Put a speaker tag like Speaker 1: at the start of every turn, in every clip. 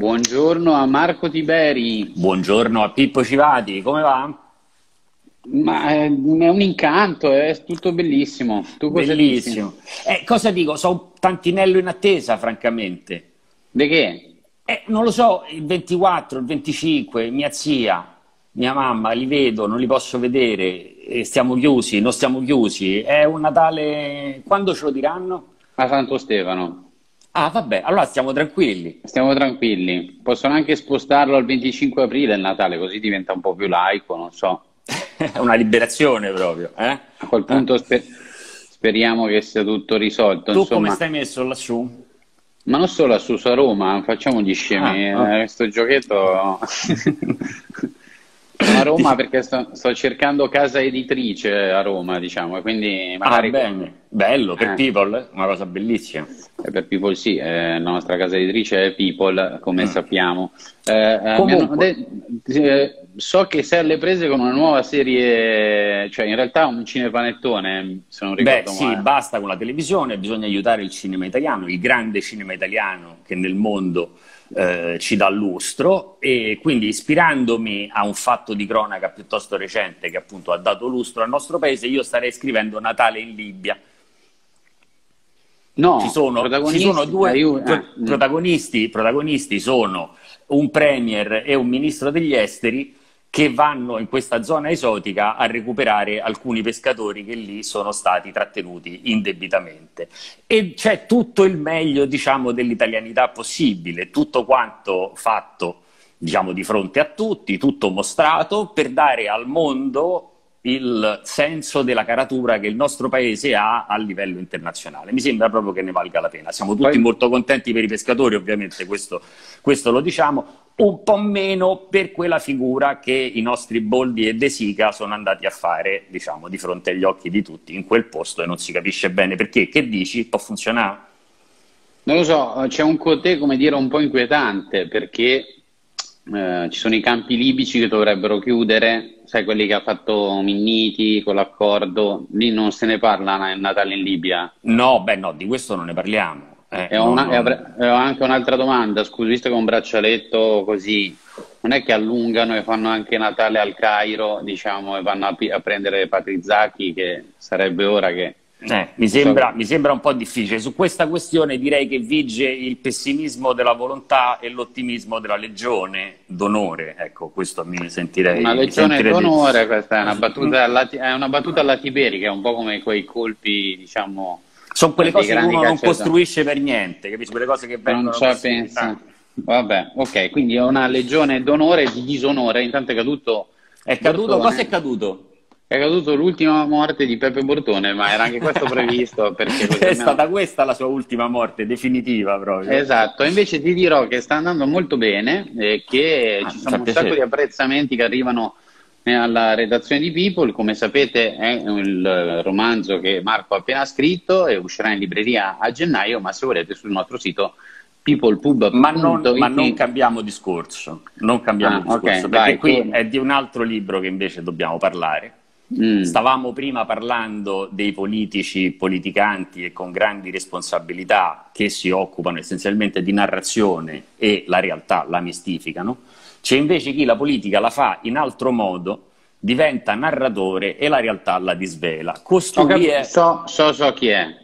Speaker 1: Buongiorno a Marco Tiberi.
Speaker 2: Buongiorno a Pippo Civati, come va?
Speaker 1: Ma è, è un incanto, è tutto bellissimo. Tu cosa
Speaker 2: Bellissimo. Eh, cosa dico? Sono un tantinello in attesa, francamente.
Speaker 1: Di che?
Speaker 2: Eh, non lo so, il 24, il 25, mia zia, mia mamma, li vedo, non li posso vedere, stiamo chiusi, non stiamo chiusi. È un Natale... Quando ce lo diranno?
Speaker 1: A Santo Stefano.
Speaker 2: Ah, vabbè, allora stiamo tranquilli.
Speaker 1: Stiamo tranquilli. Possono anche spostarlo al 25 aprile il Natale, così diventa un po' più laico, non so.
Speaker 2: È una liberazione proprio. Eh?
Speaker 1: A quel punto sper- speriamo che sia tutto risolto.
Speaker 2: Tu
Speaker 1: insomma.
Speaker 2: come stai messo lassù?
Speaker 1: Ma non solo su a Roma, facciamo gli scemi.
Speaker 2: Ah.
Speaker 1: Eh, Questo giochetto. A Roma perché sto, sto cercando casa editrice a Roma, diciamo, e quindi
Speaker 2: Ah,
Speaker 1: magari
Speaker 2: bene. Bello, per
Speaker 1: Eh.
Speaker 2: People, una cosa bellissima.
Speaker 1: Eh, Per People sì, eh, la nostra casa editrice è People, come sappiamo. Eh, eh,
Speaker 2: Comunque.
Speaker 1: de- eh, so che sei alle prese con una nuova serie, cioè in realtà un cinepanettone, se non
Speaker 2: Beh,
Speaker 1: ricordo
Speaker 2: sì,
Speaker 1: male.
Speaker 2: basta con la televisione, bisogna aiutare il cinema italiano, il grande cinema italiano che nel mondo eh, ci dà lustro e quindi ispirandomi a un fatto di cronaca piuttosto recente che appunto ha dato lustro al nostro paese, io starei scrivendo Natale in Libia.
Speaker 1: No,
Speaker 2: Ci sono, ci sono due
Speaker 1: aiu-
Speaker 2: pro-
Speaker 1: eh, mm.
Speaker 2: protagonisti, protagonisti sono un premier e un ministro degli esteri che vanno in questa zona esotica a recuperare alcuni pescatori che lì sono stati trattenuti indebitamente. E c'è tutto il meglio, diciamo, dell'italianità possibile, tutto quanto fatto, diciamo, di fronte a tutti, tutto mostrato per dare al mondo il senso della caratura che il nostro paese ha a livello internazionale. Mi sembra proprio che ne valga la pena. Siamo tutti
Speaker 1: Poi-
Speaker 2: molto contenti per i pescatori, ovviamente questo, questo lo diciamo, un po' meno per quella figura che i nostri Boldi e De Sica sono andati a fare, diciamo, di fronte agli occhi di tutti in quel posto e non si capisce bene perché. Che dici? Può funzionare?
Speaker 1: Non lo so, c'è un cotè, come dire, un po' inquietante perché eh, ci sono i campi libici che dovrebbero chiudere, sai, quelli che ha fatto Minniti con l'accordo, lì non se ne parla nel Natale in Libia.
Speaker 2: No, beh, no, di questo non ne parliamo. Eh,
Speaker 1: E ho, una-
Speaker 2: non-
Speaker 1: e avre- e ho anche un'altra domanda, scusi, visto che è un braccialetto così, non è che allungano e fanno anche Natale al Cairo, diciamo, e vanno a, pi- a prendere Patrizzacchi, che sarebbe ora che...
Speaker 2: Eh, mi, sembra, mi sembra un po' difficile. Su questa questione direi che vige il pessimismo della volontà e l'ottimismo della legione d'onore. Ecco, questo mi sentirei.
Speaker 1: Una legione
Speaker 2: sentirei di-
Speaker 1: d'onore, questa è una battuta alla, è una battuta alla Tiberi, che è un po' come quei colpi, diciamo,
Speaker 2: Sono quelle cose che uno non costruisce per niente, capisci? Quelle cose che vengono
Speaker 1: Non ci pensato. Vabbè, ok, quindi è una legione d'onore e di disonore. Intanto è caduto.
Speaker 2: È caduto?
Speaker 1: Bortone.
Speaker 2: Cosa è caduto?
Speaker 1: È caduto l'ultima morte di Peppe Bortone, ma era anche questo previsto perché
Speaker 2: È
Speaker 1: almeno-
Speaker 2: stata questa la sua ultima morte definitiva proprio.
Speaker 1: Esatto, invece ti dirò che sta andando molto bene e che
Speaker 2: Ah,
Speaker 1: ci sono un sacco
Speaker 2: piacere.
Speaker 1: di apprezzamenti che arrivano eh, alla redazione di People. Come sapete è il romanzo che Marco ha appena scritto e uscirà in libreria a gennaio, ma se volete sul nostro sito peoplepub.it
Speaker 2: Ma non, ma non cambiamo discorso, non cambiamo
Speaker 1: Ah,
Speaker 2: discorso,
Speaker 1: vai,
Speaker 2: perché qui
Speaker 1: tu-
Speaker 2: è di un altro libro che invece dobbiamo parlare.
Speaker 1: Mm.
Speaker 2: Stavamo prima parlando dei politici politicanti e con grandi responsabilità che si occupano essenzialmente di narrazione e la realtà la mistificano. C'è invece chi la politica la fa in altro modo, diventa narratore e la realtà la disvela. Costui è...
Speaker 1: so, so, so chi è.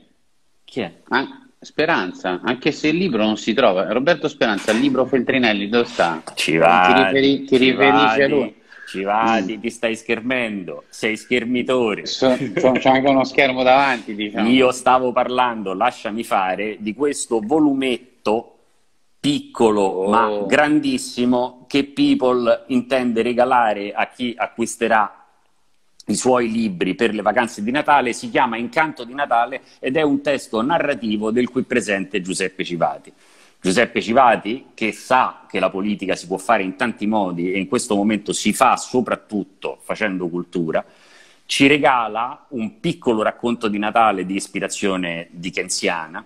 Speaker 2: Chi è?
Speaker 1: Ah, Speranza, anche se il libro non si trova. Roberto Speranza, il libro Feltrinelli, dove sta?
Speaker 2: Ci
Speaker 1: Ti
Speaker 2: vadi,
Speaker 1: riferi- ti
Speaker 2: ci
Speaker 1: riferisci a lui?
Speaker 2: Ci vadi, ti stai schermendo, sei schermitore.
Speaker 1: So- so- c'è anche uno schermo davanti, diciamo.
Speaker 2: Io stavo parlando, lasciami fare, di questo volumetto piccolo
Speaker 1: Oh.
Speaker 2: ma grandissimo che People intende regalare a chi acquisterà i suoi libri per le vacanze di Natale, si chiama Incanto di Natale ed è un testo narrativo del qui presente Giuseppe Civati. Giuseppe Civati, che sa che la politica si può fare in tanti modi e in questo momento si fa soprattutto facendo cultura, ci regala un piccolo racconto di Natale di ispirazione dickensiana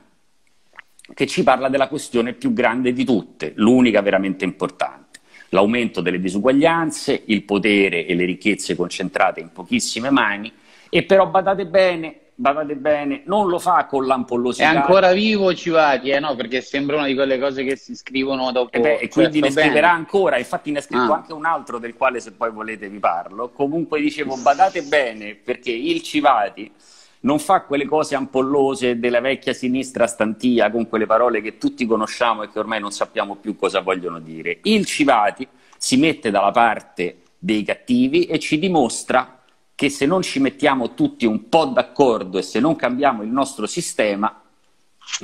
Speaker 2: che ci parla della questione più grande di tutte, l'unica veramente importante, l'aumento delle disuguaglianze, il potere e le ricchezze concentrate in pochissime mani e però badate bene, badate bene, non lo fa con l'ampollosità.
Speaker 1: È ancora vivo Civati, eh no, perché sembra una di quelle cose che si scrivono dopo.
Speaker 2: E, beh, e quindi ne scriverà bene. ancora, infatti ne ha scritto ah. anche un altro del quale se poi volete vi parlo. Comunque dicevo, badate bene, perché il Civati non fa quelle cose ampollose della vecchia sinistra stantia con quelle parole che tutti conosciamo e che ormai non sappiamo più cosa vogliono dire. Il Civati si mette dalla parte dei cattivi e ci dimostra che se non ci mettiamo tutti un po' d'accordo e se non cambiamo il nostro sistema,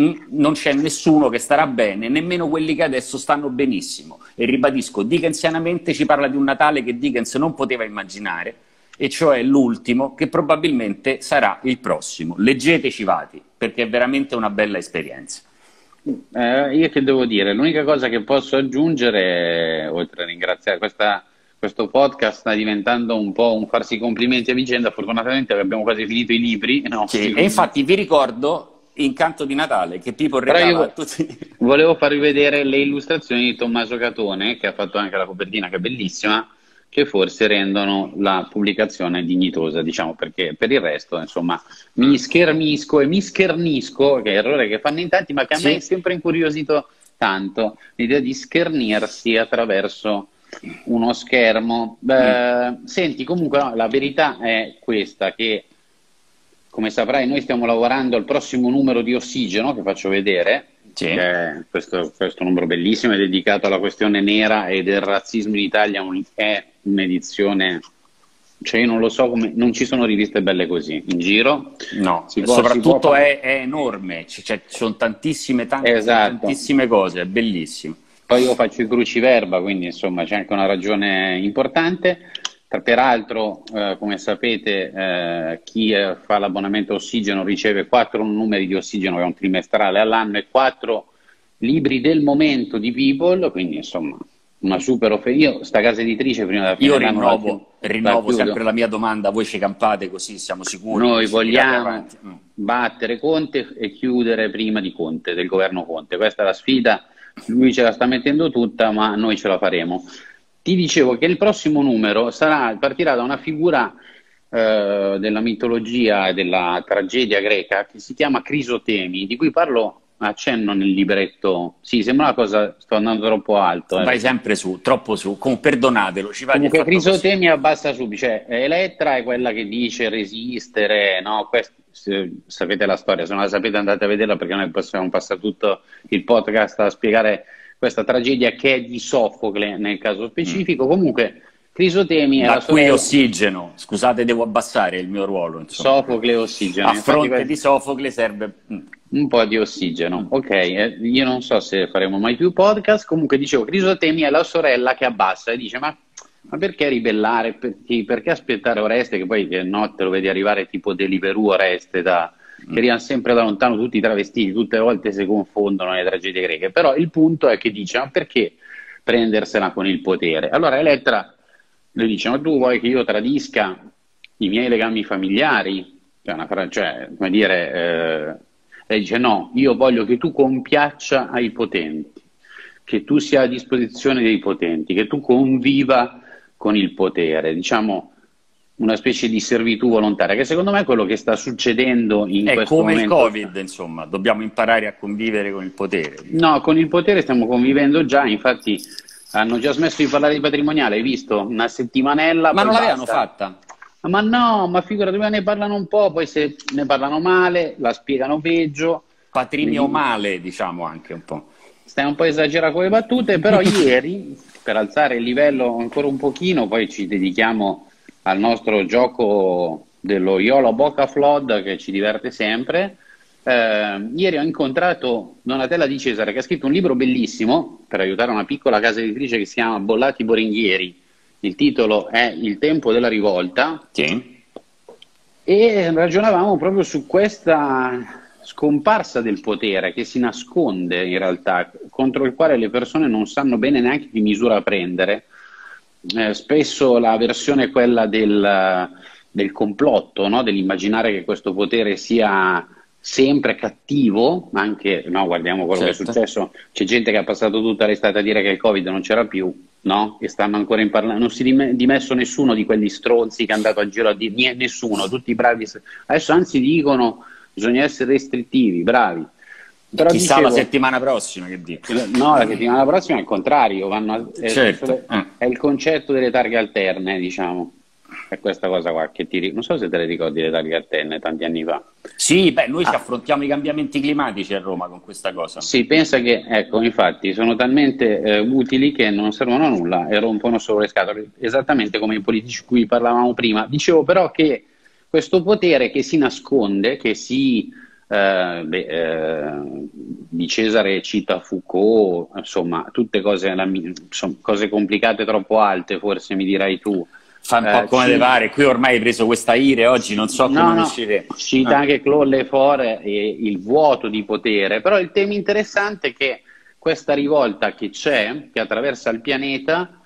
Speaker 2: mm, non c'è nessuno che starà bene, nemmeno quelli che adesso stanno benissimo. E ribadisco, Dickensianamente ci parla di un Natale che Dickens non poteva immaginare, e cioè l'ultimo, che probabilmente sarà il prossimo. Leggete Civati, perché è veramente una bella esperienza.
Speaker 1: Eh, io che devo dire, l'unica cosa che posso aggiungere, oltre a ringraziare questa, questo podcast, sta diventando un po' un farsi complimenti a vicenda. Fortunatamente abbiamo quasi finito i libri.
Speaker 2: No? Sì, e infatti vi ricordo Incanto di Natale che Pipo regala tutti.
Speaker 1: Volevo farvi vedere le illustrazioni di Tommaso Catone, che ha fatto anche la copertina, che è bellissima che forse rendono la pubblicazione dignitosa, diciamo, perché per il resto, insomma, mi schermisco e mi schernisco, che è errore che fanno in tanti, ma che a sì. me è sempre incuriosito tanto, l'idea di schernirsi attraverso uno schermo. Beh, mm. Senti, comunque no, la verità è questa, che come saprai noi stiamo lavorando al prossimo numero di Ossigeno, che faccio vedere, sì. questo, questo, numero bellissimo è dedicato alla questione nera e del razzismo in Italia, è un'edizione cioè io non lo so come non ci sono riviste belle così in giro
Speaker 2: no può, soprattutto può... è, è, enorme ci, cioè, ci sono tantissime tante, esatto. tantissime cose è bellissimo
Speaker 1: poi io faccio i cruciverba quindi insomma c'è anche una ragione importante peraltro eh, come sapete eh, chi eh, fa l'abbonamento ossigeno riceve quattro numeri di ossigeno che è un trimestrale all'anno e quattro libri del momento di People quindi insomma una super offerta. Io, sta casa editrice, prima da
Speaker 2: Io rinnovo, la, rinnovo sempre la mia domanda, voi ci campate così siamo sicuri.
Speaker 1: Noi vogliamo mm. battere Conte e chiudere prima di Conte, del governo Conte. Questa è la sfida, lui ce la sta mettendo tutta, ma noi ce la faremo. Ti dicevo che il prossimo numero sarà, partirà da una figura eh, della mitologia e della tragedia greca che si chiama Crisotemi, di cui parlo accenno nel libretto. Sì, sembra una cosa, sto andando troppo alto.
Speaker 2: Eh. Vai sempre su, troppo su, Com- perdonatelo. Ci
Speaker 1: Comunque Crisotemi abbassa subito, cioè Elettra è quella che dice resistere, no? Questo, se, sapete la storia, se non la sapete andate a vederla perché noi possiamo passare tutto il podcast a spiegare questa tragedia che è di Sofocle nel caso specifico. Mm. Comunque Crisotemi
Speaker 2: da qui sorella... ossigeno, scusate devo abbassare il mio ruolo.
Speaker 1: Insomma. Sofocle e ossigeno.
Speaker 2: A fronte Infatti, di Sofocle serve...
Speaker 1: Mm. Un po' di ossigeno, mm. ok. Eh, io non so se faremo mai più podcast, comunque dicevo, Crisotemi è la sorella che abbassa e dice ma, ma perché ribellare, perché, perché, aspettare Oreste che poi che notte lo vedi arrivare tipo Deliveroo Oreste da. Che arrivano sempre da lontano tutti i travestiti, tutte le volte si confondono le tragedie greche, però il punto è che dice ma perché prendersela con il potere? Allora Elettra le dice, ma tu vuoi che io tradisca i miei legami familiari? Cioè, una, cioè come dire, eh, lei dice no, io voglio che tu compiaccia ai potenti, che tu sia a disposizione dei potenti, che tu conviva con il potere, diciamo una specie di servitù volontaria, che secondo me è quello che sta succedendo in
Speaker 2: è
Speaker 1: questo
Speaker 2: momento.
Speaker 1: È
Speaker 2: come il Covid, insomma, dobbiamo imparare a convivere con il potere.
Speaker 1: No, con il potere stiamo convivendo già, infatti hanno già smesso di parlare di patrimoniale, hai visto? Una settimanella.
Speaker 2: Ma non l'avevano fatta.
Speaker 1: Ma no, ma figurati, ne parlano un po', poi se ne parlano male, la spiegano peggio.
Speaker 2: Patrimio male, diciamo anche un po'.
Speaker 1: Stai un po' esagerando con le battute, però ieri, per alzare il livello ancora un pochino, poi ci dedichiamo al nostro gioco dello Iolo Boca Flood che ci diverte sempre eh, ieri ho incontrato Donatella Di Cesare che ha scritto un libro bellissimo per aiutare una piccola casa editrice che si chiama Bollati Boringhieri. Il titolo è Il tempo della rivolta.
Speaker 2: Sì.
Speaker 1: E ragionavamo proprio su questa scomparsa del potere che si nasconde in realtà, contro il quale le persone non sanno bene neanche che misura prendere. Eh, spesso la versione è quella del, del complotto, no? dell'immaginare che questo potere sia sempre cattivo, anche no, guardiamo quello certo. che è certo. successo, c'è gente che ha passato tutta l'estate a dire che il Covid non c'era più, no? Che stanno ancora in Parlamento. Non si è dimesso nessuno di quegli stronzi che è andato a giro a dire nessuno, tutti bravi. Adesso anzi dicono bisogna essere restrittivi, bravi.
Speaker 2: Però Chissà dicevo, la settimana prossima che dico.
Speaker 1: No, la settimana prossima è il contrario, vanno, certo. è, è, il concetto delle targhe alterne, diciamo. È questa cosa qua che ti non so se te le ricordi le targhe alterne tanti anni fa.
Speaker 2: Sì, beh, noi ah. ci affrontiamo i cambiamenti climatici a Roma con questa cosa.
Speaker 1: Sì, pensa che, ecco, infatti, sono talmente eh, utili che non servono a nulla e rompono solo le scatole, esattamente come i politici di cui parlavamo prima. Dicevo però che questo potere che si nasconde, che si eh, beh, eh, di Cesare cita Foucault, insomma, tutte cose, insomma, cose, complicate troppo alte, forse mi dirai tu.
Speaker 2: Fa un po' eh, come ci... le qui ormai hai preso questa ire, oggi non so come no, uscire.
Speaker 1: Cita ah. anche Claude Lefort e il vuoto di potere, però il tema interessante è che questa rivolta che c'è, che attraversa il pianeta,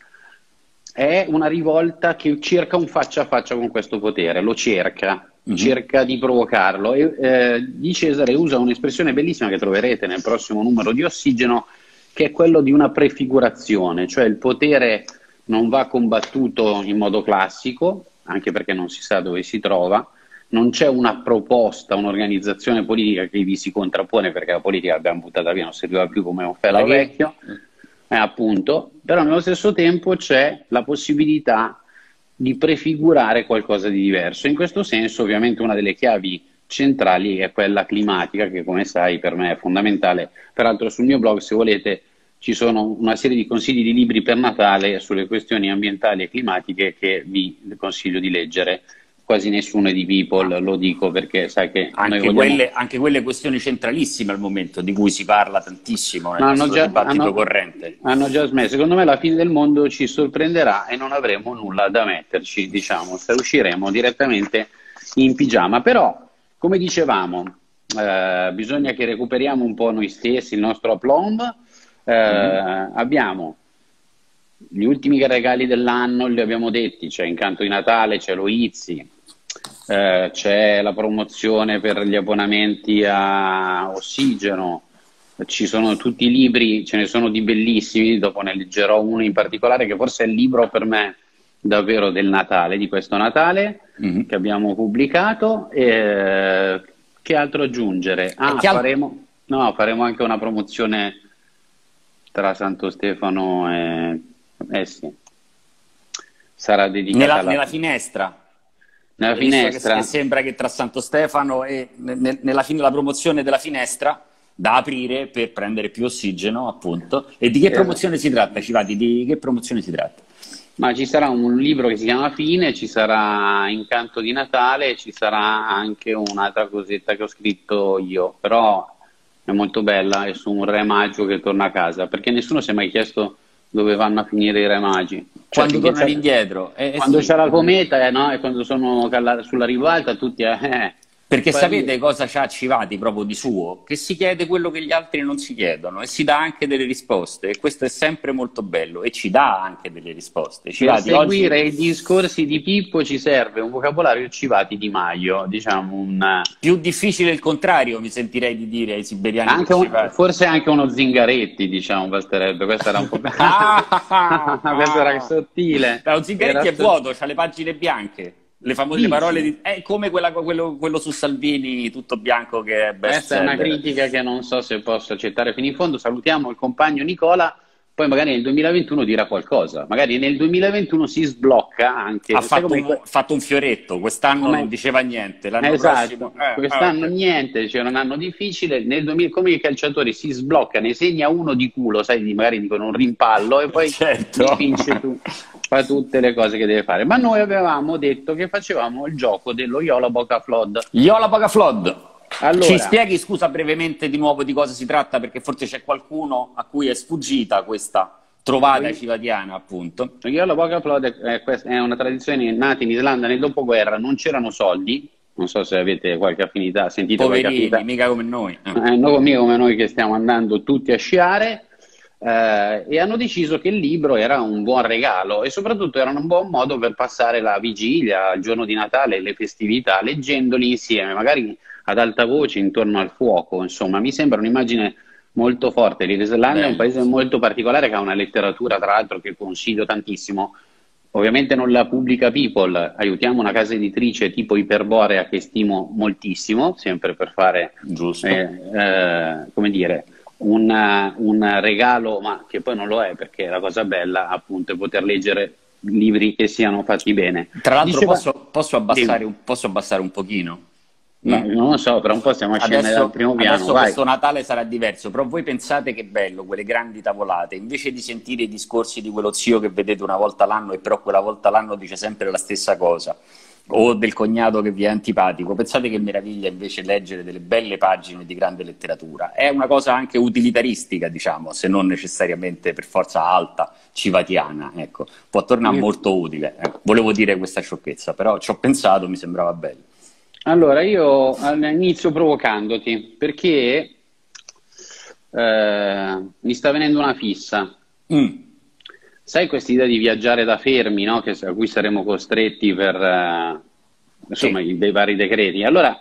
Speaker 1: è una rivolta che cerca un faccia a faccia con questo potere, lo cerca, mm-hmm. cerca di provocarlo. E, eh, di Cesare usa un'espressione bellissima che troverete nel prossimo numero di Ossigeno, che è quello di una prefigurazione, cioè il potere non va combattuto in modo classico, anche perché non si sa dove si trova, non c'è una proposta, un'organizzazione politica che vi si contrappone, perché la politica l'abbiamo buttata via, non serviva più come un fello vecchio, eh, appunto, però nello stesso tempo c'è la possibilità di prefigurare qualcosa di diverso. In questo senso, ovviamente, una delle chiavi centrali è quella climatica, che come sai per me è fondamentale. Peraltro sul mio blog, se volete, ci sono una serie di consigli di libri per Natale sulle questioni ambientali e climatiche che vi consiglio di leggere quasi nessuno è di People, lo dico perché sai che...
Speaker 2: Anche, vogliamo... quelle, anche quelle, questioni centralissime al momento, di cui si parla tantissimo nel no, già, dibattito
Speaker 1: hanno,
Speaker 2: corrente.
Speaker 1: Hanno già smesso. Secondo me la fine del mondo ci sorprenderà e non avremo nulla da metterci, diciamo, se usciremo direttamente in pigiama. Però, come dicevamo, eh, bisogna che recuperiamo un po' noi stessi, il nostro aplomb. Eh, mm-hmm. Abbiamo gli ultimi regali dell'anno, li abbiamo detti, c'è Incanto di Natale, c'è lo Izzi, eh, c'è la promozione per gli abbonamenti a Ossigeno, ci sono tutti i libri, ce ne sono di bellissimi, dopo ne leggerò uno in particolare che forse è il libro per me davvero del Natale, di questo Natale mm-hmm. che abbiamo pubblicato. E, che altro aggiungere? Ah, al- faremo, no, faremo anche una promozione tra Santo Stefano e... Eh sì, sarà dedicata
Speaker 2: nella,
Speaker 1: alla...
Speaker 2: nella finestra
Speaker 1: nella finestra.
Speaker 2: Che, sembra che tra Santo Stefano e ne, nella fine della promozione della finestra da aprire per prendere più ossigeno, appunto. E di che promozione si tratta, Civati? Di che promozione si tratta?
Speaker 1: Ma ci sarà un libro che si chiama Fine, ci sarà Incanto di Natale, ci sarà anche un'altra cosetta che ho scritto io, però è molto bella, è su un re maggio che torna a casa, perché nessuno si è mai chiesto dove vanno a finire i re magi.
Speaker 2: Cioè, quando tornano indietro.
Speaker 1: Eh, quando sì. c'è la cometa eh, no? e quando sono sulla ribalta tutti... Eh,
Speaker 2: perché Poi... sapete cosa c'ha Civati proprio di suo? Che si chiede quello che gli altri non si chiedono e si dà anche delle risposte e questo è sempre molto bello e ci dà anche delle risposte.
Speaker 1: Civati, per seguire oggi... i discorsi di Pippo ci serve un vocabolario Civati di Maio, diciamo un...
Speaker 2: Più difficile il contrario, mi sentirei di dire ai siberiani.
Speaker 1: Anche un, forse anche uno Zingaretti, diciamo, basterebbe. Questo era un po'... questo era sottile.
Speaker 2: No, Zingaretti era è vuoto, ha le pagine bianche le famose Dici. parole di... è come quella, quello, quello, su Salvini tutto bianco che è best
Speaker 1: questa è una critica che non so se posso accettare fino in fondo. Salutiamo il compagno Nicola poi magari nel 2021 dirà qualcosa magari nel 2021 si sblocca anche
Speaker 2: ha fatto, come... un, fatto un, fioretto quest'anno come... non diceva niente l'anno
Speaker 1: esatto. prossimo eh, quest'anno okay. niente c'era un anno difficile nel 2000, come i calciatori si sblocca ne segna uno di culo sai magari dicono un rimpallo e poi certo. vince tu fa tutte le cose che deve fare. Ma noi avevamo detto che facevamo il gioco dello Yola Boca Flood.
Speaker 2: Yola Boca Flood. Allora, Ci spieghi, scusa, brevemente di nuovo di cosa si tratta, perché forse c'è qualcuno a cui è sfuggita questa trovata oui. civadiana, appunto.
Speaker 1: Yola Boca Flood è, è una tradizione nata in Islanda nel dopoguerra, non c'erano soldi, non so se avete qualche affinità, sentite
Speaker 2: Poverini,
Speaker 1: qualche affinità.
Speaker 2: mica come noi.
Speaker 1: Eh. Eh, non mica come noi che stiamo andando tutti a sciare eh, e hanno deciso che il libro era un buon regalo e soprattutto era un buon modo per passare la vigilia, il giorno di Natale, le festività, leggendoli insieme, magari ad alta voce intorno al fuoco. Insomma, mi sembra un'immagine molto forte. L'Islanda è un paese molto particolare che ha una letteratura, tra l'altro, che consiglio tantissimo. Ovviamente non la pubblica People, aiutiamo una casa editrice tipo Iperborea che stimo moltissimo, sempre per fare, eh, eh, come dire, un, un regalo, ma che poi non lo è perché la cosa bella appunto è poter leggere libri che siano fatti bene.
Speaker 2: Tra l'altro Diceva... posso, posso, abbassare, un, posso abbassare un pochino?
Speaker 1: No, mm. non lo so, però un po' stiamo scendendo dal primo piano.
Speaker 2: Adesso vai. questo Natale sarà diverso, però voi pensate che bello quelle grandi tavolate, invece di sentire i discorsi di quello zio che vedete una volta l'anno e però quella volta l'anno dice sempre la stessa cosa, o del cognato che vi è antipatico, pensate che meraviglia invece leggere delle belle pagine di grande letteratura. È una cosa anche utilitaristica, diciamo, se non necessariamente per forza alta, civatiana, ecco. Può tornare molto utile. Eh. Volevo dire questa sciocchezza, però ci ho pensato, mi sembrava bello.
Speaker 1: Allora, io inizio provocandoti perché eh, mi sta venendo una fissa. Mm. Sai questa idea di viaggiare da fermi, no? che, a cui saremo costretti per eh, insomma, sì. dei vari decreti? Allora,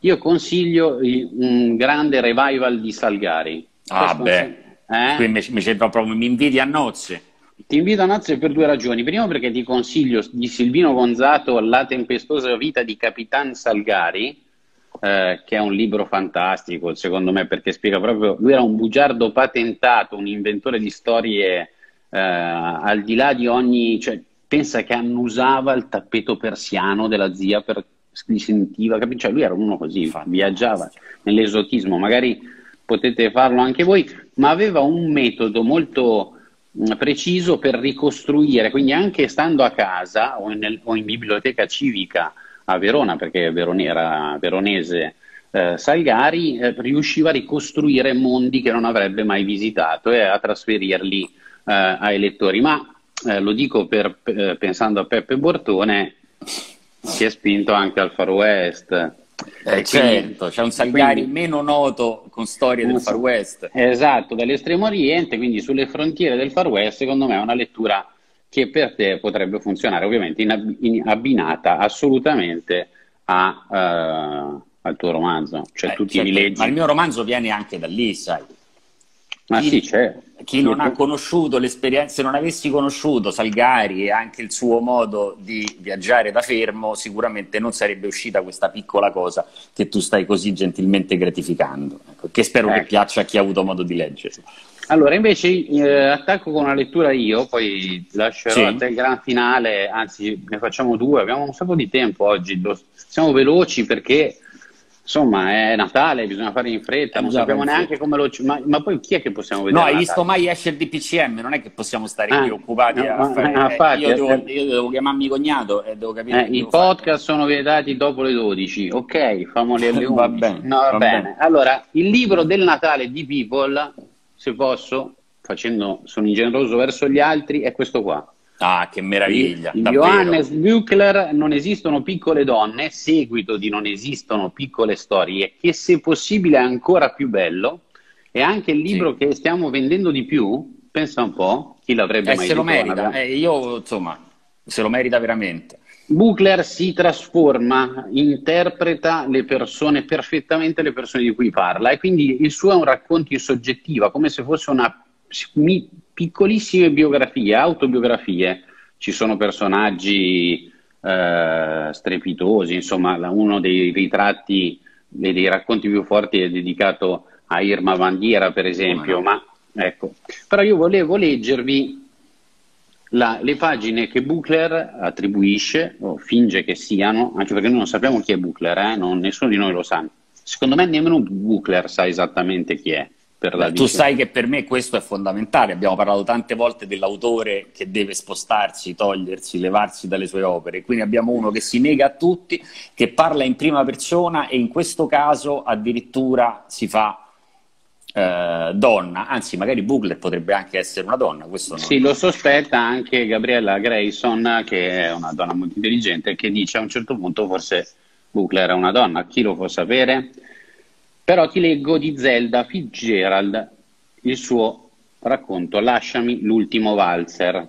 Speaker 1: io consiglio un grande revival di Salgari.
Speaker 2: Ah, Questo beh, eh? qui mi, mi, proprio, mi invidi a nozze.
Speaker 1: Ti invito a nozze per due ragioni. Primo perché ti consiglio di Silvino Gonzato La tempestosa vita di Capitan Salgari, eh, che è un libro fantastico, secondo me, perché spiega proprio... Lui era un bugiardo patentato, un inventore di storie eh, al di là di ogni... Cioè, pensa che annusava il tappeto persiano della zia per li sentiva, capi? Cioè, lui era uno così, viaggiava nell'esotismo, magari potete farlo anche voi, ma aveva un metodo molto preciso per ricostruire, quindi anche stando a casa o, nel, o in biblioteca civica a Verona, perché Verone, era veronese eh, Salgari, eh, riusciva a ricostruire mondi che non avrebbe mai visitato e a trasferirli eh, ai lettori. Ma eh, lo dico per, eh, pensando a Peppe Bortone, si è spinto anche al Far West
Speaker 2: eh, certo, c'è un Salgari quindi, meno noto con storie del Far West.
Speaker 1: Esatto, dall'estremo oriente, quindi sulle frontiere del Far West, secondo me è una lettura che per te potrebbe funzionare, ovviamente in, in, abbinata assolutamente a, uh, al tuo romanzo. Cioè eh, tu certo, leggi...
Speaker 2: Ma il mio romanzo viene anche da lì, sai.
Speaker 1: Ma chi, sì, c'è.
Speaker 2: Chi non ha conosciuto l'esperienza, se non avessi conosciuto Salgari e anche il suo modo di viaggiare da fermo, sicuramente non sarebbe uscita questa piccola cosa che tu stai così gentilmente gratificando, ecco, che spero ecco. che piaccia a chi ha avuto modo di leggere.
Speaker 1: Allora, invece eh, attacco con una lettura io, poi lascerò sì. a te il gran finale, anzi ne facciamo due, abbiamo un sacco di tempo oggi, siamo veloci perché Insomma, è Natale, bisogna fare in fretta, non sappiamo neanche come lo. Ma, ma, poi chi è che possiamo vedere?
Speaker 2: No, hai visto mai esce il DPCM? Non è che possiamo stare ah, occupati no, a fare. No, infatti, io, devo, eh, io, devo, chiamarmi cognato e devo capire.
Speaker 1: Eh, I podcast fare. sono vietati dopo le 12. Ok, famoli alle 11. va bene. No, va, va bene. bene. Allora, il libro del Natale di People, se posso, facendo, sono ingeneroso verso gli altri, è questo qua.
Speaker 2: Ah, che meraviglia!
Speaker 1: Di Johannes Buchler, Non esistono piccole donne, seguito di Non esistono piccole storie, che se possibile è ancora più bello, e anche il libro sì. che stiamo vendendo di più, pensa un po', chi l'avrebbe
Speaker 2: eh,
Speaker 1: mai
Speaker 2: se lo merita, eh, io insomma, se lo merita veramente.
Speaker 1: Buchler si trasforma, interpreta le persone perfettamente le persone di cui parla e quindi il suo è un racconto in soggettiva, come se fosse una piccolissime biografie, autobiografie. Ci sono personaggi eh, strepitosi, insomma, uno dei ritratti, dei, dei, racconti più forti è dedicato a Irma Bandiera, per esempio, oh, ma ecco. Però io volevo leggervi la, le pagine che Buchler attribuisce o finge che siano, anche perché noi non sappiamo chi è Buchler, eh? non, nessuno di noi lo sa. Secondo me nemmeno Buchler sa esattamente chi è
Speaker 2: per la Tu sai che per me questo è fondamentale, abbiamo parlato tante volte dell'autore che deve spostarsi, togliersi, levarsi dalle sue opere, quindi abbiamo uno che si nega a tutti, che parla in prima persona e in questo caso addirittura si fa eh, donna, anzi magari Bugler potrebbe anche essere una donna. Questo
Speaker 1: non... Sì, lo sospetta anche Gabriella Grayson, che è una donna molto intelligente, che dice a un certo punto forse Bugler è una donna, chi lo può sapere? Però ti leggo di Zelda Fitzgerald il suo racconto Lasciami l'ultimo valzer.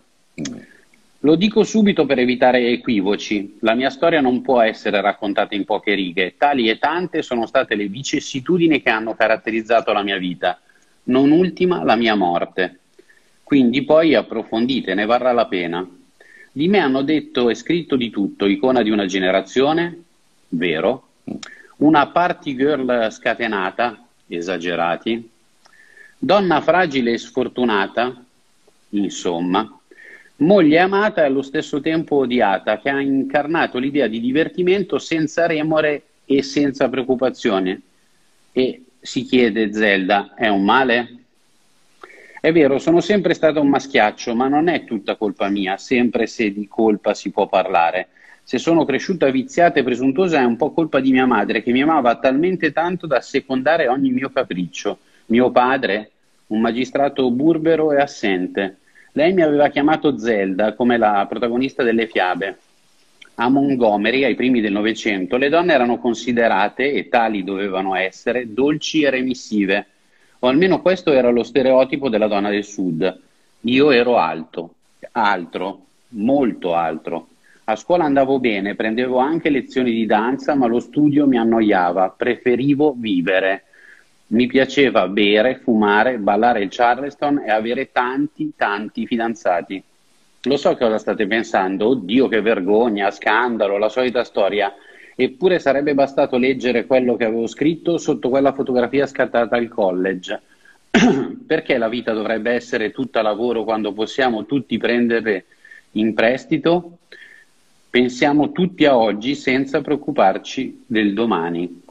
Speaker 1: Lo dico subito per evitare equivoci. La mia storia non può essere raccontata in poche righe. Tali e tante sono state le vicissitudini che hanno caratterizzato la mia vita. non ultima la mia morte. Quindi poi approfondite, ne varrà la pena. Di me hanno detto e scritto di tutto, icona di una generazione, vero, una party girl scatenata, esagerati, donna fragile e sfortunata, insomma, moglie amata e allo stesso tempo odiata, che ha incarnato l'idea di divertimento senza remore e senza preoccupazione. E si chiede Zelda, è un male? È vero, sono sempre stato un maschiaccio, ma non è tutta colpa mia, sempre se di colpa si può parlare. Se sono cresciuta viziata e presuntuosa è un po' colpa di mia madre, che mi amava talmente tanto da secondare ogni mio capriccio. Mio padre, un magistrato burbero e assente. Lei mi aveva chiamato Zelda, come la protagonista delle fiabe. A Montgomery, ai primi del Novecento, le donne erano considerate, e tali dovevano essere, dolci e remissive o almeno questo era lo stereotipo della donna del sud. Io ero alto, altro, molto altro. A scuola andavo bene, prendevo anche lezioni di danza, ma lo studio mi annoiava, preferivo vivere. Mi piaceva bere, fumare, ballare il Charleston e avere tanti, tanti fidanzati. Lo so cosa state pensando, oddio che vergogna, scandalo, la solita storia. Eppure sarebbe bastato leggere quello che avevo scritto sotto quella fotografia scattata al college. Perché la vita dovrebbe essere tutta lavoro quando possiamo tutti prendere in prestito? Pensiamo tutti a oggi senza preoccuparci del domani.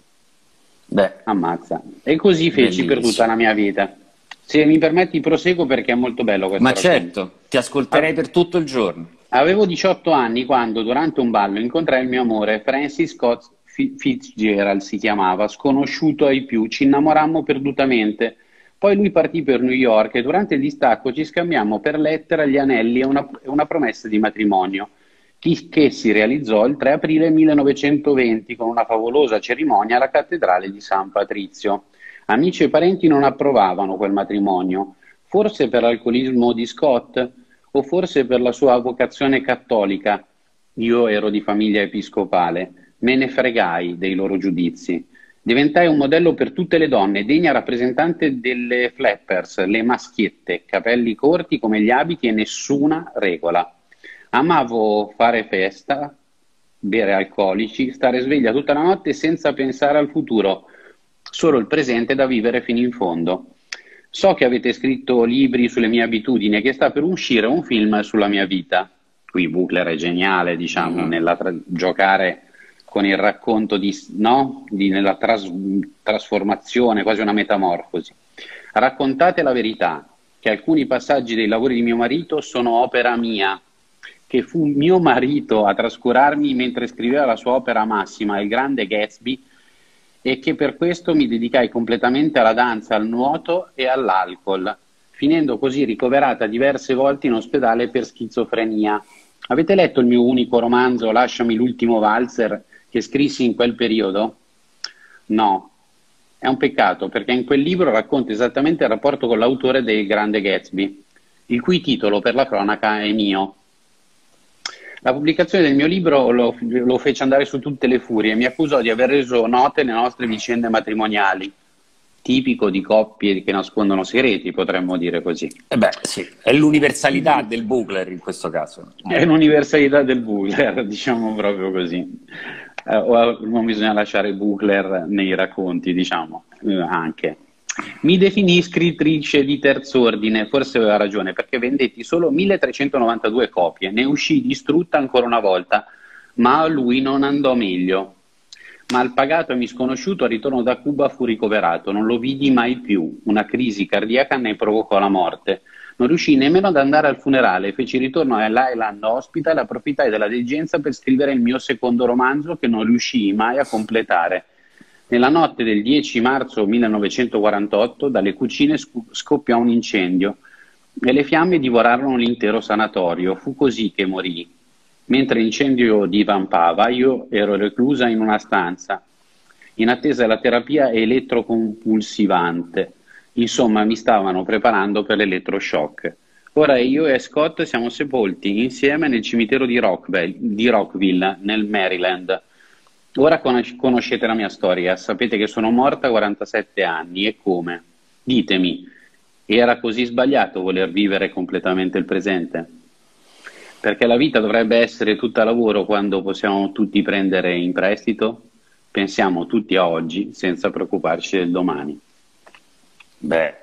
Speaker 1: Beh, ammazza. E così feci bellissimo. per tutta la mia vita. Se mi permetti proseguo perché è molto bello questo.
Speaker 2: Ma racconto. certo, ti ascolterei per tutto il giorno.
Speaker 1: Avevo 18 anni quando, durante un ballo, incontrai il mio amore, Francis Scott Fitzgerald si chiamava, sconosciuto ai più, ci innamorammo perdutamente. Poi lui partì per New York e durante il distacco ci scambiammo per lettera gli anelli e una, una promessa di matrimonio, che si realizzò il 3 aprile 1920 con una favolosa cerimonia alla cattedrale di San Patrizio. Amici e parenti non approvavano quel matrimonio, forse per l'alcolismo di Scott, o forse per la sua vocazione cattolica. Io ero di famiglia episcopale, me ne fregai dei loro giudizi. Diventai un modello per tutte le donne, degna rappresentante delle flappers, le maschiette, capelli corti come gli abiti e nessuna regola. Amavo fare festa, bere alcolici, stare sveglia tutta la notte senza pensare al futuro, solo il presente da vivere fino in fondo. So che avete scritto libri sulle mie abitudini e che sta per uscire un film sulla mia vita. Qui Buchler è geniale, diciamo, mm-hmm. nella tra- giocare con il racconto di, no? di nella tras- trasformazione, quasi una metamorfosi. Raccontate la verità, che alcuni passaggi dei lavori di mio marito sono opera mia, che fu mio marito a trascurarmi mentre scriveva la sua opera massima, Il grande Gatsby, e che per questo mi dedicai completamente alla danza, al nuoto e all'alcol, finendo così ricoverata diverse volte in ospedale per schizofrenia. Avete letto il mio unico romanzo Lasciami l'ultimo valzer che scrissi in quel periodo? No. È un peccato perché in quel libro racconto esattamente il rapporto con l'autore del Grande Gatsby, il cui titolo per la cronaca è mio. La pubblicazione del mio libro lo, lo fece andare su tutte le furie e mi accusò di aver reso note le nostre vicende matrimoniali tipico di coppie che nascondono segreti, potremmo dire così.
Speaker 2: Eh beh, sì, è l'universalità del Bugler in questo caso.
Speaker 1: È l'universalità del Bugler, diciamo proprio così. Eh, non bisogna lasciare Bugler nei racconti, diciamo, eh, anche. Mi definì scrittrice di terz'ordine, forse aveva ragione, perché vendetti solo 1392 copie, ne uscì distrutta ancora una volta, ma a lui non andò meglio. Mal pagato e misconosciuto, al ritorno da Cuba fu ricoverato, non lo vidi mai più, una crisi cardiaca ne provocò la morte. Non riuscì nemmeno ad andare al funerale, feci ritorno all'Island Hospital e approfittai della degenza per scrivere il mio secondo romanzo che non riuscii mai a completare. Nella notte del 10 marzo 1948 dalle cucine scoppiò un incendio e le fiamme divorarono l'intero sanatorio. Fu così che morì. Mentre l'incendio divampava, io ero reclusa in una stanza, in attesa della terapia elettrocompulsivante. Insomma, mi stavano preparando per l'elettroshock. Ora io e Scott siamo sepolti insieme nel cimitero di Rockville, di Rockville nel Maryland Ora conoscete la mia storia, sapete che sono morta a 47 anni e come? Ditemi, Era così sbagliato voler vivere completamente il presente? Perché la vita dovrebbe essere tutta lavoro quando possiamo tutti prendere in prestito? Pensiamo tutti a oggi senza preoccuparci del domani.
Speaker 2: Beh,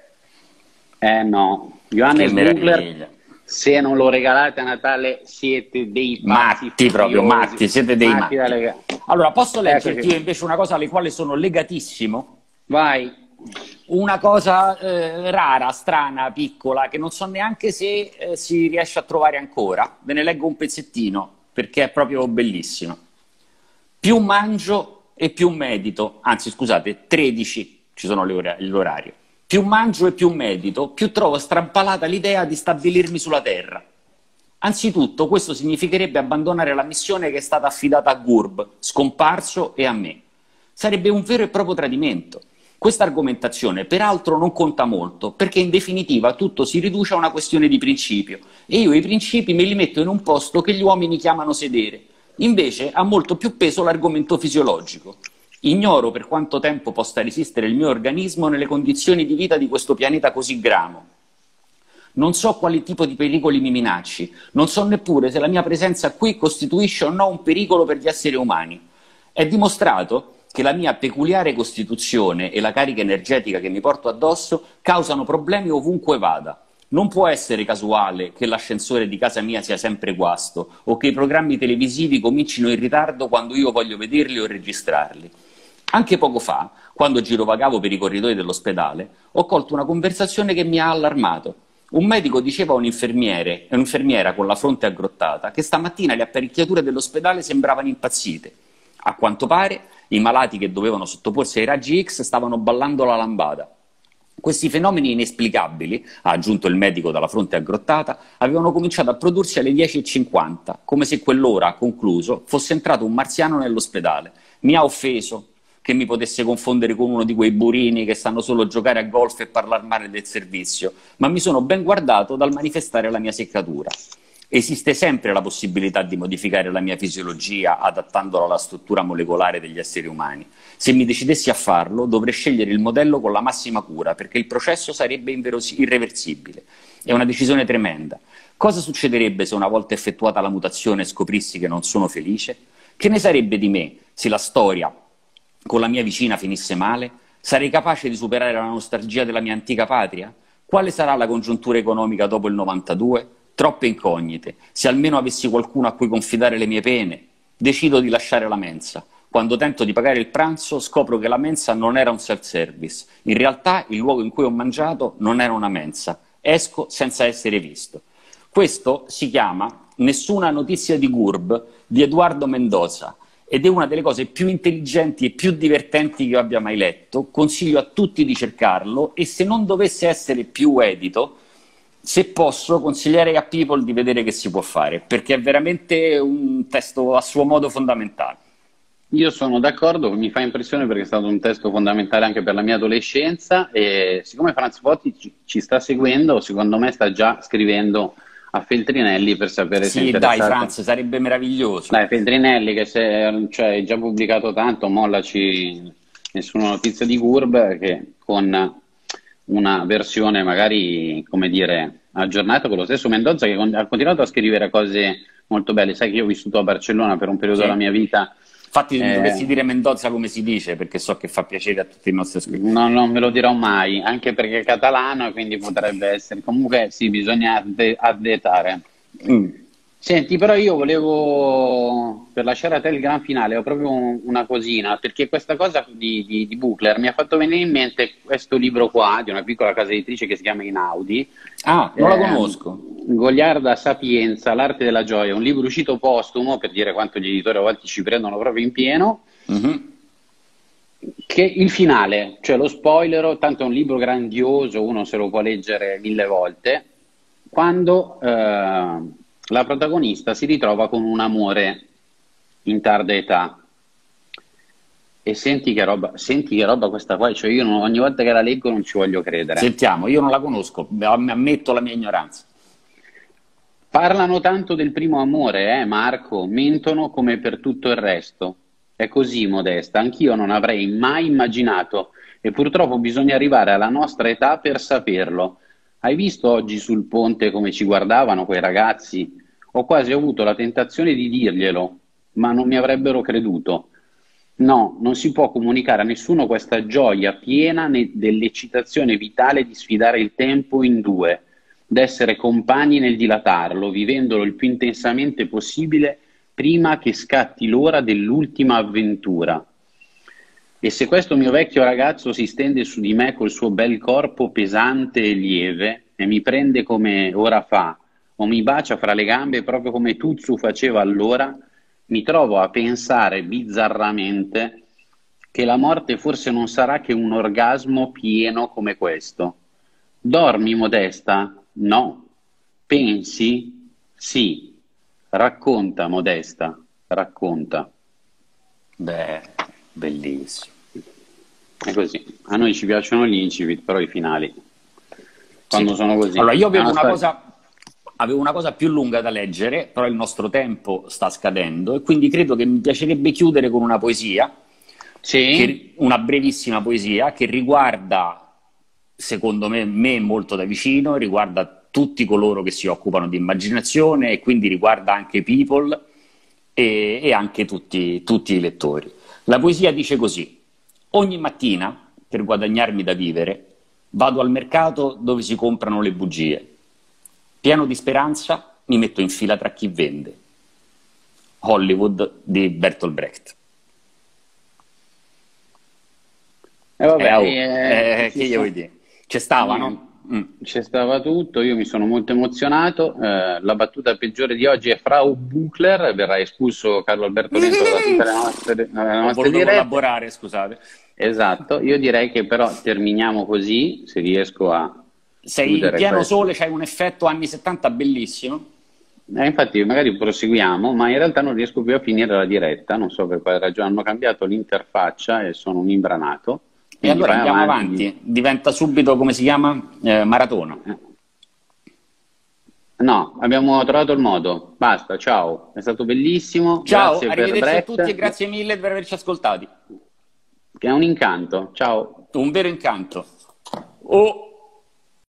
Speaker 1: eh no, Johannes Bugler, se non lo regalate a Natale siete dei
Speaker 2: pazzi matti proprio, matti, siete dei matti. matti. Allora, posso ecco leggerti io invece una cosa alle quali sono legatissimo?
Speaker 1: Vai
Speaker 2: una cosa eh, rara, strana, piccola, che non so neanche se eh, si riesce a trovare ancora. Ve ne leggo un pezzettino perché è proprio bellissimo. Più mangio e più medito, anzi scusate, 13 ci sono l'orario. Più mangio e più medito, più trovo strampalata l'idea di stabilirmi sulla Terra. Anzitutto questo significherebbe abbandonare la missione che è stata affidata a Gurb, scomparso, e a me. Sarebbe un vero e proprio tradimento questa argomentazione peraltro non conta molto perché in definitiva tutto si riduce a una questione di principio e io i principi me li metto in un posto che gli uomini chiamano sedere. Invece ha molto più peso l'argomento fisiologico. Ignoro per quanto tempo possa resistere il mio organismo nelle condizioni di vita di questo pianeta così gramo. Non so quale tipo di pericoli mi minacci, non so neppure se la mia presenza qui costituisce o no un pericolo per gli esseri umani. È dimostrato che la mia peculiare costituzione e la carica energetica che mi porto addosso causano problemi ovunque vada. Non può essere casuale che l'ascensore di casa mia sia sempre guasto o che i programmi televisivi comincino in ritardo quando io voglio vederli o registrarli. Anche poco fa, quando girovagavo per i corridoi dell'ospedale, ho colto una conversazione che mi ha allarmato. Un medico diceva a un'infermiera con la fronte aggrottata che stamattina le apparecchiature dell'ospedale sembravano impazzite. A quanto pare i malati che dovevano sottoporsi ai raggi X stavano ballando la lambada. Questi fenomeni inesplicabili, ha aggiunto il medico dalla fronte aggrottata, avevano cominciato a prodursi alle 10.50, come se quell'ora, concluso, fosse entrato un marziano nell'ospedale. Mi ha offeso che mi potesse confondere con uno di quei burini che sanno solo giocare a golf e parlare male del servizio, ma mi sono ben guardato dal manifestare la mia seccatura. Esiste sempre la possibilità di modificare la mia fisiologia adattandola alla struttura molecolare degli esseri umani. Se mi decidessi a farlo, dovrei scegliere il modello con la massima cura, perché il processo sarebbe irreversibile. È una decisione tremenda. Cosa succederebbe se una volta effettuata la mutazione scoprissi che non sono felice? Che ne sarebbe di me se la storia con la mia vicina finisse male? Sarei capace di superare la nostalgia della mia antica patria? Quale sarà la congiuntura economica dopo il 92? troppe incognite. Se almeno avessi qualcuno a cui confidare le mie pene, decido di lasciare la mensa. Quando tento di pagare il pranzo scopro che la mensa non era un self-service. In realtà il luogo in cui ho mangiato non era una mensa. Esco senza essere visto. Questo si chiama Nessuna notizia di Gurb di Edoardo Mendoza ed è una delle cose più intelligenti e più divertenti che io abbia mai letto. Consiglio a tutti di cercarlo e se non dovesse essere più edito, se posso, consiglierei a People di vedere che si può fare, perché è veramente un testo a suo modo fondamentale.
Speaker 1: Io sono d'accordo, mi fa impressione perché è stato un testo fondamentale anche per la mia adolescenza e siccome Franz Botti ci, ci sta seguendo, secondo me sta già scrivendo a Feltrinelli per sapere
Speaker 2: sì, se Sì, dai Franz, sarebbe meraviglioso.
Speaker 1: Dai, Feltrinelli che se, cioè, è già pubblicato tanto, mollaci nessuna notizia di Gurb che con una versione magari, come dire, aggiornata con lo stesso Mendoza che ha continuato a scrivere cose molto belle. Sai che io ho vissuto a Barcellona per un periodo sì. della mia vita.
Speaker 2: Infatti eh, dovresti dire Mendoza come si dice, perché so che fa piacere a tutti i nostri ascoltatori.
Speaker 1: No, non me lo dirò mai, anche perché è catalano e quindi potrebbe essere. Comunque sì, bisogna addetare. Mm. Senti, però io volevo, per lasciare a te il gran finale, ho proprio una cosina, perché questa cosa di, di, di Buchler mi ha fatto venire in mente questo libro qua, di una piccola casa editrice che si chiama Inaudi.
Speaker 2: Ah, non eh, la conosco.
Speaker 1: Goliarda Sapienza, l'arte della gioia, un libro uscito postumo, per dire quanto gli editori a volte ci prendono proprio in pieno, mm-hmm. che il finale, cioè lo spoiler, tanto è un libro grandioso, uno se lo può leggere mille volte, quando... Eh, la protagonista si ritrova con un amore in tarda età. E senti che roba, senti che roba questa qua, cioè io non, ogni volta che la leggo non ci voglio credere.
Speaker 2: Sentiamo, io non la conosco, ammetto la mia ignoranza.
Speaker 1: Parlano tanto del primo amore, eh, Marco, mentono come per tutto il resto. È così, Modesta, anch'io non avrei mai immaginato e purtroppo bisogna arrivare alla nostra età per saperlo Hai visto oggi sul ponte come ci guardavano quei ragazzi? Ho quasi avuto la tentazione di dirglielo, ma non mi avrebbero creduto. No, non si può comunicare a nessuno questa gioia piena ne- dell'eccitazione vitale di sfidare il tempo in due, d'essere compagni nel dilatarlo, vivendolo il più intensamente possibile prima che scatti l'ora dell'ultima avventura. E se questo mio vecchio ragazzo si stende su di me col suo bel corpo pesante e lieve e mi prende come ora fa, o mi bacia fra le gambe proprio come Tuzzu faceva allora, mi trovo a pensare bizzarramente che la morte forse non sarà che un orgasmo pieno come questo. Dormi, Modesta? No. Pensi? Sì. Racconta, Modesta, racconta.
Speaker 2: Beh, bellissimo.
Speaker 1: È così. A noi ci piacciono gli incipit, però i finali, quando
Speaker 2: Sì.
Speaker 1: sono così.
Speaker 2: Allora, io avevo una, cosa, avevo una cosa più lunga da leggere, però il nostro tempo sta scadendo e quindi credo che mi piacerebbe chiudere con una poesia,
Speaker 1: Sì?
Speaker 2: che- una brevissima poesia che riguarda, secondo me, me molto da vicino, riguarda tutti coloro che si occupano di immaginazione e quindi riguarda anche People e, e anche tutti, tutti i lettori. La poesia dice così: Ogni mattina, per guadagnarmi da vivere, vado al mercato dove si comprano le bugie. Pieno di speranza, mi metto in fila tra chi vende. Hollywood di Bertolt Brecht.
Speaker 1: E vabbè,
Speaker 2: Eh, oh,
Speaker 1: eh,
Speaker 2: eh, che io vuoi dire? C'è stava, no? Mm.
Speaker 1: C'è stava tutto, io mi sono molto emozionato. eh, la battuta peggiore di oggi è Frau Buchler, verrà espulso Carlo Alberto Lento da tutte le nostre, le
Speaker 2: Ho
Speaker 1: nostre dirette.
Speaker 2: collaborare, scusate.
Speaker 1: Esatto, io direi che però terminiamo così, se riesco a
Speaker 2: Sei in pieno
Speaker 1: questo.
Speaker 2: sole, c'hai un effetto anni 70 bellissimo.
Speaker 1: Eh, infatti magari proseguiamo, ma in realtà non riesco più a finire la diretta, non so per quale ragione, hanno cambiato l'interfaccia e sono un imbranato.
Speaker 2: E allora andiamo
Speaker 1: avanti.
Speaker 2: avanti, diventa subito, come si chiama? Eh, maratona.
Speaker 1: No, abbiamo trovato il modo. Basta, ciao. È stato bellissimo.
Speaker 2: Ciao,
Speaker 1: Grazie
Speaker 2: arrivederci a tutti e grazie mille per averci ascoltati.
Speaker 1: Che è un incanto. Ciao.
Speaker 2: Un vero incanto. Oh!